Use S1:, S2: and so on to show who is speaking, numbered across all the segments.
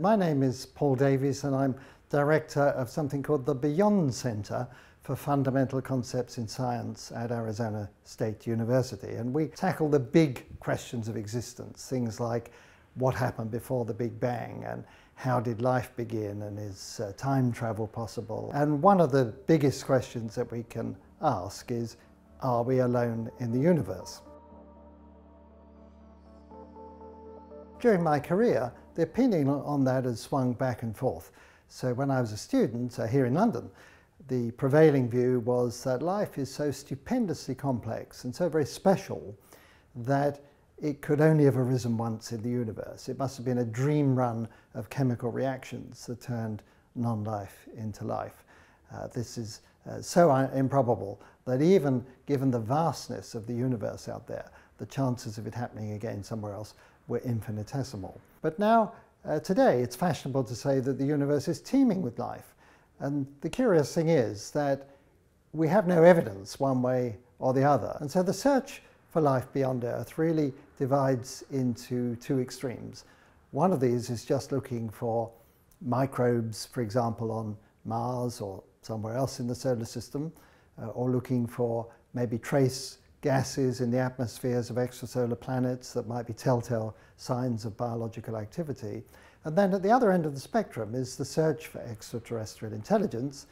S1: My name is Paul Davies and I'm director of something called the Beyond Center for Fundamental Concepts in Science at Arizona State University. And we tackle the big questions of existence, things like what happened before the Big Bang and how did life begin and is uh, time travel possible? And one of the biggest questions that we can ask is, are we alone in the universe? During my career, the opinion on that has swung back and forth. So when I was a student uh, here in London, the prevailing view was that life is so stupendously complex and so very special that it could only have arisen once in the universe. It must have been a dream run of chemical reactions that turned non-life into life. Uh, this is uh, so improbable that even given the vastness of the universe out there, the chances of it happening again somewhere else were infinitesimal. But now, uh, today, it's fashionable to say that the universe is teeming with life. And the curious thing is that we have no evidence one way or the other. And so the search for life beyond Earth really divides into two extremes. One of these is just looking for microbes, for example, on Mars or somewhere else in the solar system, uh, or looking for maybe trace gases in the atmospheres of extrasolar planets that might be telltale signs of biological activity. And then at the other end of the spectrum is the search for extraterrestrial intelligence,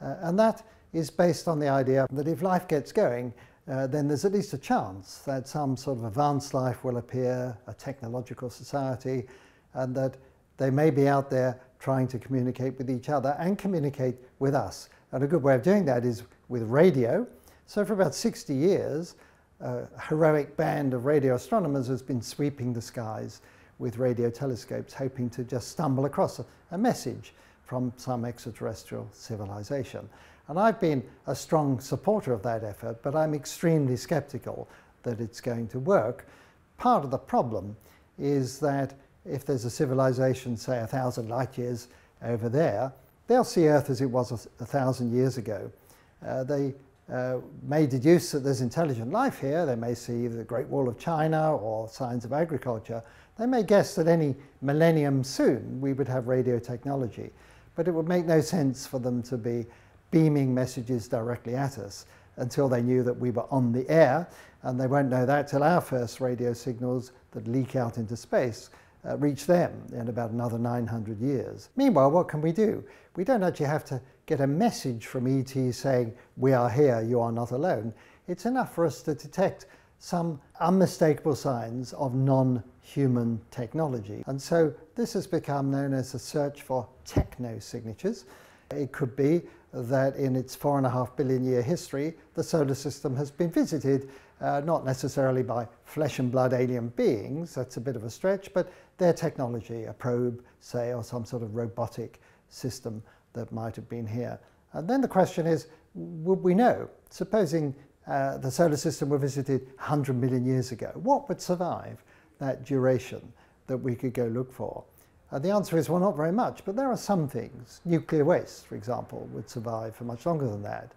S1: uh, and that is based on the idea that if life gets going, uh, then there's at least a chance that some sort of advanced life will appear, a technological society, and that they may be out there trying to communicate with each other and communicate with us. And a good way of doing that is with radio, so for about 60 years, a heroic band of radio astronomers has been sweeping the skies with radio telescopes, hoping to just stumble across a, message from some extraterrestrial civilization. And I've been a strong supporter of that effort, but I'm extremely skeptical that it's going to work. Part of the problem is that if there's a civilization, say a thousand light years over there, they'll see Earth as it was a, a thousand years ago. Uh, they uh, may deduce that there's intelligent life here. They may see the Great Wall of China or signs of agriculture. They may guess that any millennium soon we would have radio technology. But it would make no sense for them to be beaming messages directly at us until they knew that we were on the air. And they won't know that till our first radio signals that leak out into space uh, reach them in about another 900 years. Meanwhile, what can we do? We don't actually have to get a message from ET saying, we are here, you are not alone. It's enough for us to detect some unmistakable signs of non-human technology. And so this has become known as a search for techno-signatures. It could be that in its four and a half billion year history, the solar system has been visited uh, not necessarily by flesh and blood alien beings, that's a bit of a stretch, but their technology, a probe, say, or some sort of robotic system that might have been here. And then the question is, would we know? Supposing uh, the solar system were visited 100 million years ago, what would survive that duration that we could go look for? The answer is, well, not very much, but there are some things. Nuclear waste, for example, would survive for much longer than that.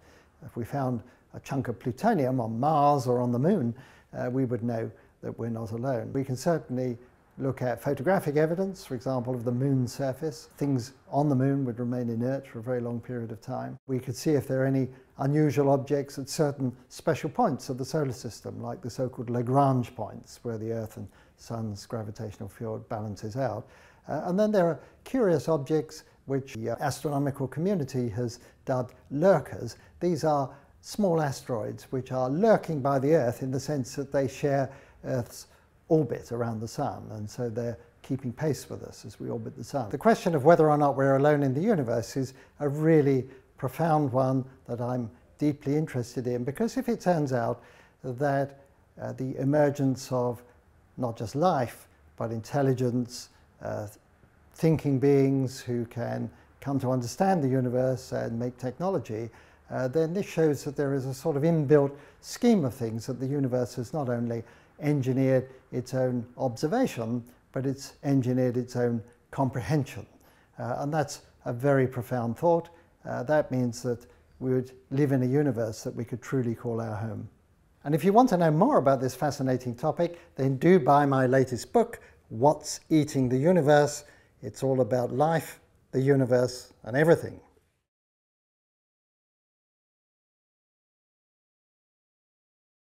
S1: If we found a chunk of plutonium on Mars or on the moon, uh, we would know that we're not alone. We can certainly look at photographic evidence, for example, of the moon's surface. Things on the moon would remain inert for a very long period of time. We could see if there are any unusual objects at certain special points of the solar system, like the so-called Lagrange points, where the Earth and Sun's gravitational field balances out. Uh, and then there are curious objects which the astronomical community has dubbed lurkers. These are small asteroids which are lurking by the Earth in the sense that they share Earth's orbit around the Sun, and so they're keeping pace with us as we orbit the Sun. The question of whether or not we're alone in the universe is a really profound one that I'm deeply interested in, because if it turns out that uh, the emergence of not just life, but intelligence, uh, thinking beings who can come to understand the universe and make technology, uh, then this shows that there is a sort of inbuilt scheme of things that the universe has not only engineered its own observation, but it's engineered its own comprehension. Uh, and that's a very profound thought. Uh, that means that we would live in a universe that we could truly call our home. And if you want to know more about this fascinating topic, then do buy my latest book, What's Eating the Universe? It's all about life, the universe, and everything.